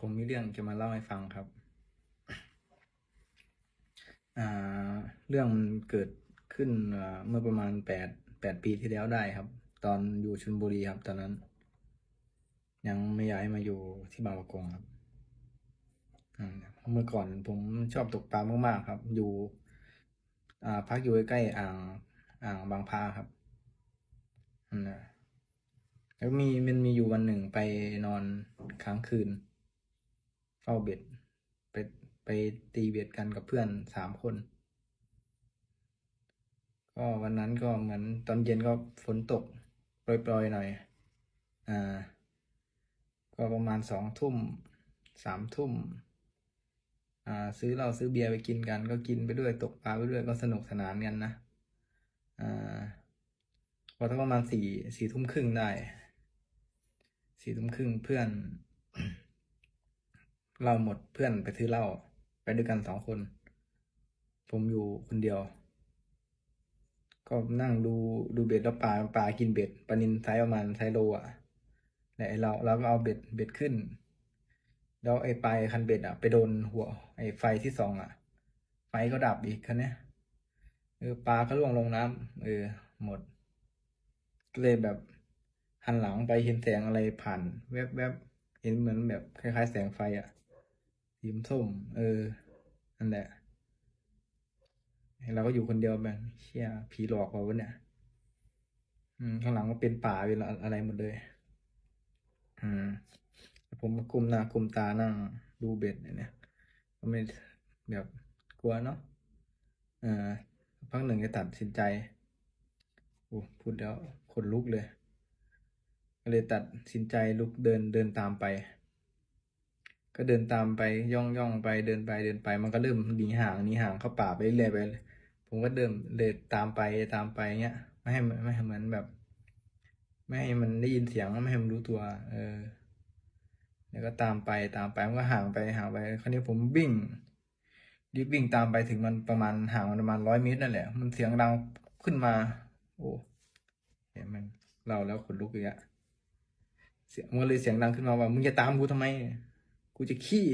ผมมีเรื่องจะมาเล่าให้ฟังครับ เรื่องมันเกิดขึ้นเมื่อประมาณแปดแปดปีที่แล้วได้ครับ ตอนอยู่ชลบุรีครับ ตอนนั้น ยังไม่ย้ายมาอยู่ที่บางประกงครับเมื่อก่อนผมชอบตกปลามากๆครับ อยู่พักอยู่ใกล้อ่างอ่างบางพาครับนะแล้วมีมันมีอยู่วันหนึ่งไปนอนค้างคืน เฝ้าเบ็ดไปไปตีเบ็ดกันกับเพื่อนสามคน ก็วันนั้นก็เหมือนตอนเย็นก็ฝนตกโปรยๆหน่อย อ่า ก็ประมาณสองทุ่มสามทุ่ม อ่า ซื้อเหล้าซื้อเบียร์ไปกินกัน ก็กินไปด้วยตกปลาไปด้วยก็สนุกสนานกันนะ อ่าพอถ้าประมาณสี่สี่ทุ่มครึ่งได้ สี่ทุ่มครึ่งเพื่อน เราหมดเพื่อนไปซื้อเหล้าไปด้วยกันสองคน ผมอยู่คนเดียว ก็นั่งดูดูเบ็ดแล้วปลาปลากินเบ็ดปลานินไซส์ประมาณไซส์โลอะแล้วไอเราเราก็เอาเบ็ดเบ็ดขึ้น แล้วไอ้ปลายคันเบ็ดอะไปโดนหัว ไอ้ไฟที่ส่องอะ ไฟก็ดับอีกคันเนี้ยเออปลาก็ล่วงลงน้ำเออ หมดก็เลยแบบหันหลังไปเห็นแสงอะไรผ่าน แวบแวบเห็นเหมือนแบบคล้ายๆ แสงไฟอะ สีส้มเออนั่นแหละเราก็อยู่คนเดียวแบบเชี่ยผีหลอกเราวะเนี่ยอืมข้างหลังก็เป็นป่าเป็นอะไรหมดเลย อืมผมก็กุมหน้ากุมตานั่งดูเบ็ดเนี่ยก็ไม่แบบกลัวเนาะออพักหนึ่งก็ตัดสินใจโอ้พูดแล้วขนลุกเลย ก็เลยตัดสินใจลุกเดินเดินตามไป ก็เดินตามไปย่องย่องไปเดินไปเดินไป มันก็เริ่มหนีห่างหนีห่างเข้าป่าไปเรื่อยไปผมก็เดินเดินตามไปตามไปเงี้ย ไม่ให้ไม่ให้เหมือนแบบ ไม่ให้มันได้ยินเสียงไม่ให้มันรู้ตัว เออ แล้วก็ตามไปตามไปมันก็ห่างไปห่างไปคราวนี้ผมวิ่งรีบวิ่งตามไปถึงมันประมาณห่างมันประมาณร้อยเมตรนั่นแหละ มันเสียงดังขึ้นมา โอ้เห็นมันเราแล้วขนลุกเลยอะเสียงมันเลยเสียงดังขึ้นมาว่ามึงจะตามกูทำไม กูจะขี้